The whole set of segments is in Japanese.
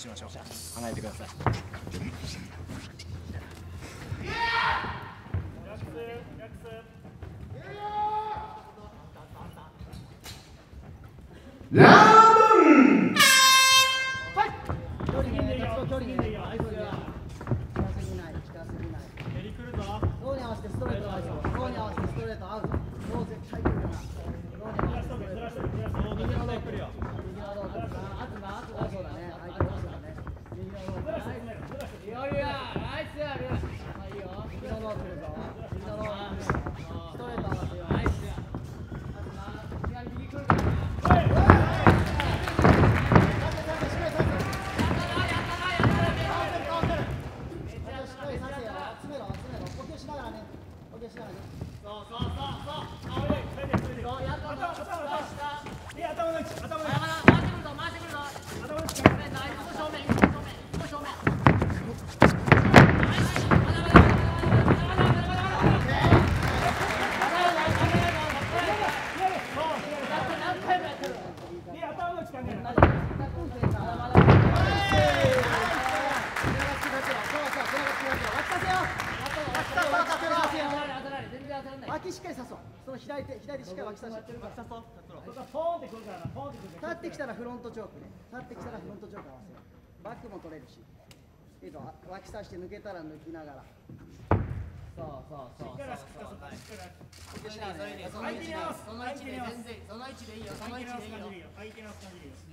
しましょう離れてくださいラ距離ね、立つと距離ね。はい、それで。近脇しっかり刺そう。その左手、左しっかり脇刺して。脇刺そう。立ってきたらフロントチョークね。立ってきたらフロントチョーク合わせよう。バックも取れるし。いいぞ。脇刺して抜けたら抜きながら。そうそうそうそうそう。それでその位置でその位置で全然その位置でいいよ。その位置でいいよ。い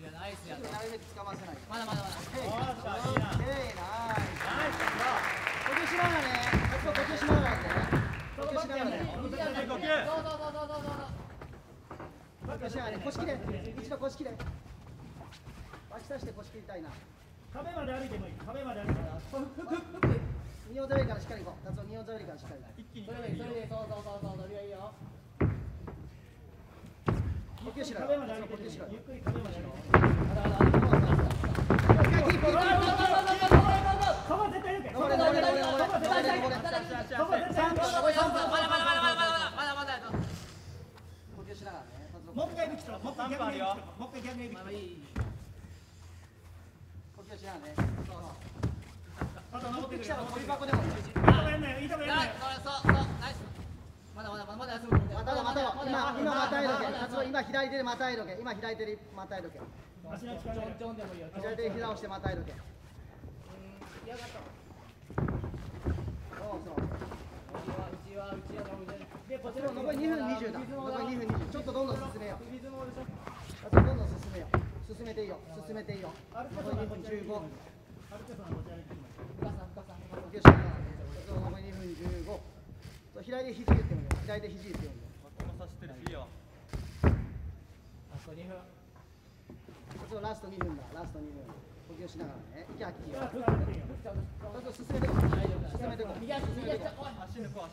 やナイスや。なるべく掴ませない。まだまだまだ。オッケーナイス。ナイス。呼吸しながらね。呼吸しながらね。呼吸しながらね。そうそうそうそうそうそう。バックしながらね。腰切れ。一度腰切れ。脇刺して腰切りたいな。壁まで歩いてもいい壁まで歩いてもいい二本背負いからしっかり行こう。達夫二本背負いからしっかり。それでそれでそうそうそうそう。ノリはいいよ。呼吸しろ。壁まで歩い呼吸しろよ。てゆっくり壁まで歩いてまだまだまだまだまだ。キープキープキープキープ。そこ絶対いるけ残れ残れ残れ残れ残れ残れ。そこ絶対いる呼吸しながらね。もう一回抜き取ろうもう一回逆に抜き取ろうもう一回逆に抜き取ろう呼吸しながらね。あと登ってくる来たら飛び箱でもいい。とこやんなよいいとこやんなよまだまだまだ休む。まただまだ。今今またいどけ。今左手でまたいどけ。今左手でまたいどけ。足の力で左手で膝をしてまたいどけ。そうそう。でこっちのでも残り2分20だ。残り2分20。ちょっとどんどん進めよう。あとどんどん進めよう。進めていいよ。進めていいよ。残り2分15。歩くそのこっち歩いてきます呼吸し。残り2分15。そう左で肘言ってもいいよ。左で肘言ってもいいよ。あそうラスト2分だ。ラスト2分。呼吸しながらね。息吐き。ちょっと進めてこう。進めてこう。進めてこう。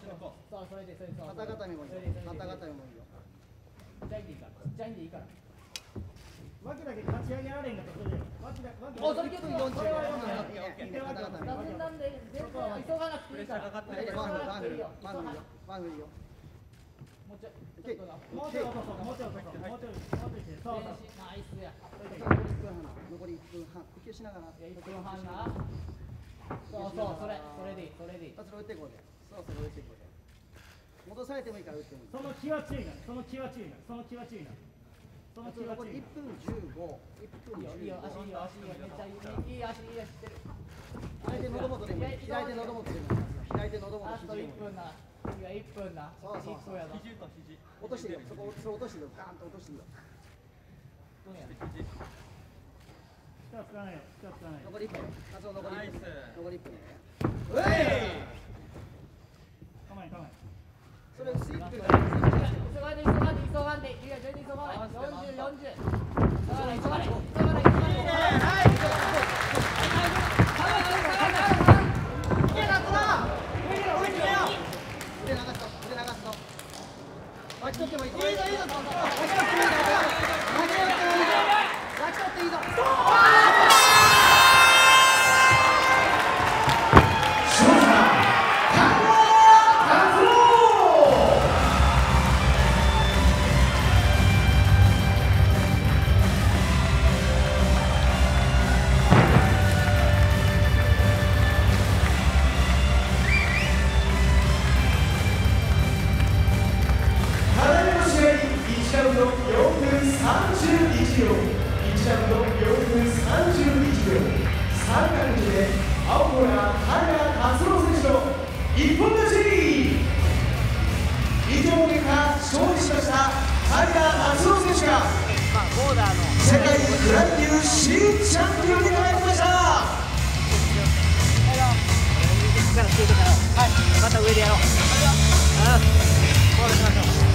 肩固めもいいよ。肩固めもいいよ。脇だけ立ち上げられんかったらそれで脇だ脇だお、それ結構40。それは4分いい。肩固め。はい、ワンフル、ワンフル、ワンフルよ。ワンフルよ。もうちょい落とそうもうちょい落とそうもうちょいもうちょいそうそう残り1分半。残。呼吸しながら。そうそうそれそれでいいそれでいいそれ打っていこうで。そうそう打っていこうで。戻されてもいいから打ってもいい。その気は注意なその気は注意なその気は注意なその気は注意1分15。1分いいよいいよ足いいよ足いいよめっちゃいいいい足いいよ知ってる左手喉元でもいい。左手喉元でもいい。左手喉元ラスト肘で1もいい。分な次は1分なそうそうそう1分やぞ落としてるよ。そこそれ落としてるよ。ガーンと落としてるよ。力使わないよ力使わないよ残り1分。カツオ残り1分。残り1分ね。構え構えそれスイップが急がんで急がんで急がんでいや全然急がない40 1秒1ラウンド4分31秒3角軸で青コーナー平達郎選手の一本勝ち以上の結果勝利しました平達郎選手が世界フライ級新チャンピオンに輝きましたまた上でやろう。ああ、ゴールしましょう。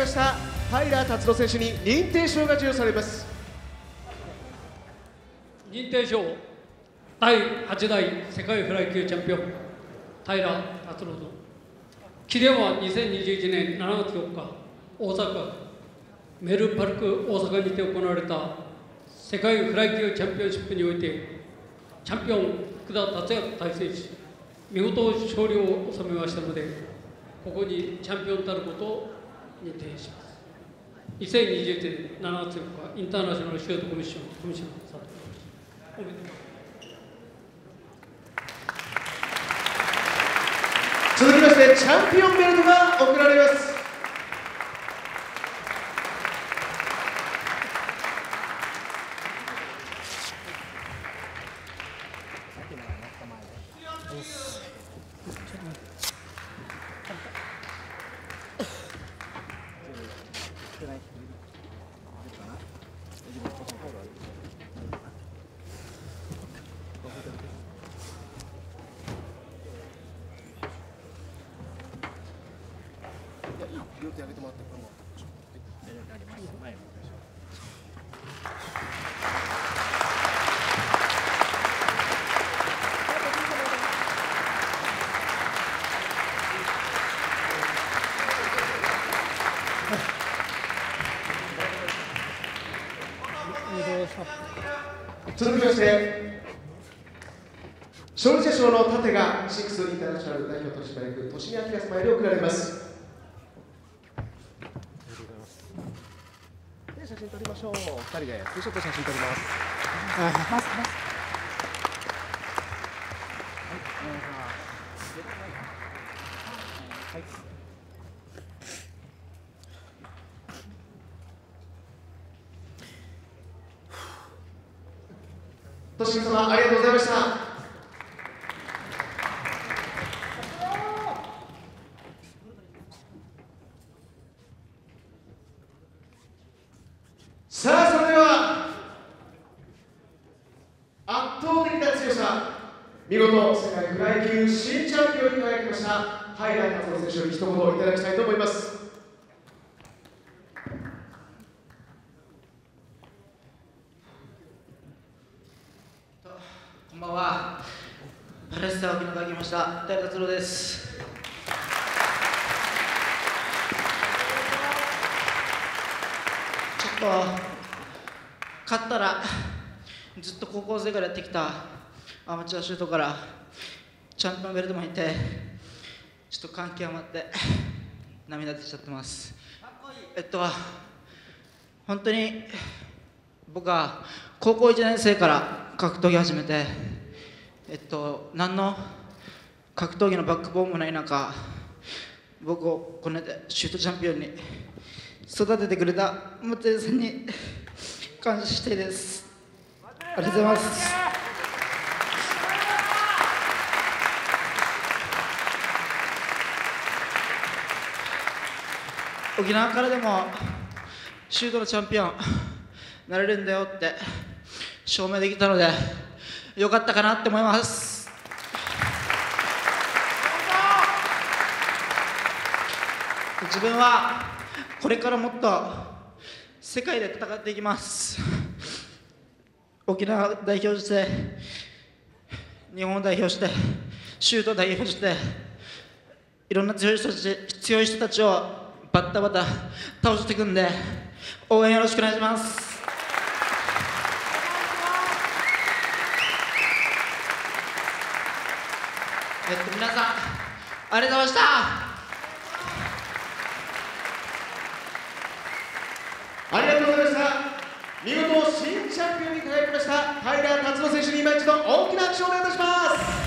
ました平達郎選手に認定証が授与されます。認定証第8代世界フライ級チャンピオン平達郎と。記念は2021年7月4日大阪メルパルク大阪にて行われた世界フライ級チャンピオンシップにおいてチャンピオン福田達也と対戦し見事勝利を収めましたのでここにチャンピオンたることを認定します2020年7月4日インターナショナルシュートコミッションコミッショナー佐藤おめでとう続きましてチャンピオンベルトが贈られます。続して勝利者賞の盾がシックスインターナショナル代表取締役豊島明様より贈られます。で写真撮りましょう。二人でツーショット写真撮ります豊島様ありがとうございました。さあそれでは圧倒的な強さ見事世界フライ級新チャンピオンに輝きました平達郎選手に一言いただきたいと思いますこんばんは。プレスターをいただきました。平達郎です。ちょっと勝ったらずっと高校生からやってきたアマチュアシュートからチャンピオンベルトもいてちょっと感極まって涙出ちゃってます。えっと本当に僕は高校1年生から格闘技始めてえっと何の格闘技のバックボーンもない中僕をこねてシュートチャンピオンに育ててくれた松江さんに感謝したいです。ありがとうございます。沖縄からでもシュートのチャンピオンなれるんだよって証明できたので良かったかなって思います。自分はこれからもっと世界で戦っていきます。沖縄代表して日本代表して州都代表していろんな強い人たち強い人たちをバッタバタ倒していくんで応援よろしくお願いします。えっと皆さんありがとうございました。ありがとうございました。見事新チャンピオンに輝きました平良達郎選手に今一度大きな拍手をお願いいたします。